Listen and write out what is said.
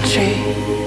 country.